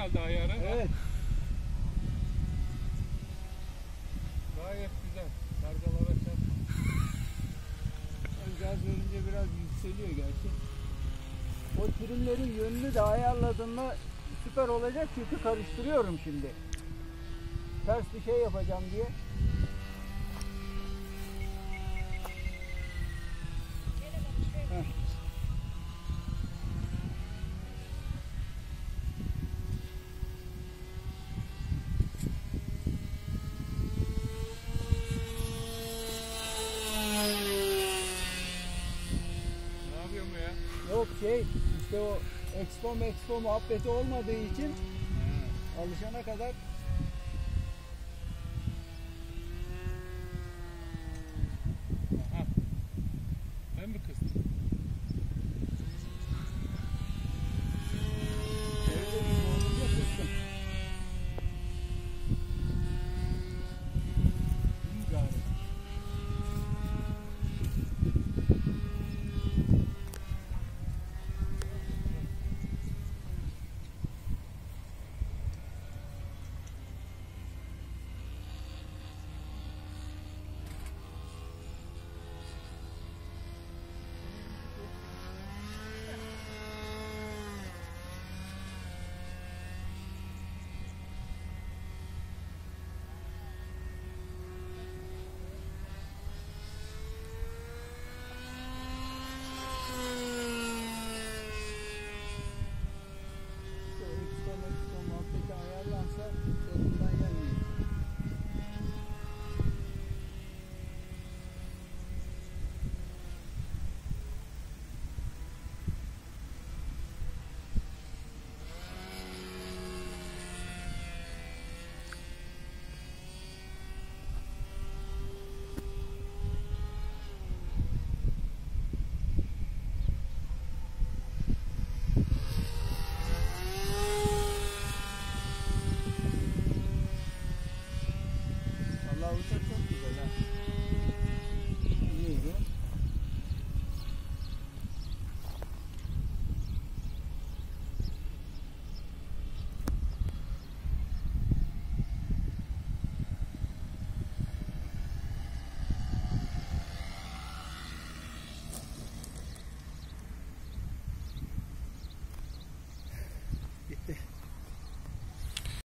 herhalde ayarı. Evet. Gayet güzel. Kargalara çarpma. Gaz verince biraz yükseliyor gerçi. O trimlerin yönünü de ayarladığımda süper olacak çünkü karıştırıyorum şimdi. Ters bir şey yapacağım diye. ya? Yok şey işte o expo expo muhabbeti olmadığı için He. alışana kadar Aha. Ben mi kız?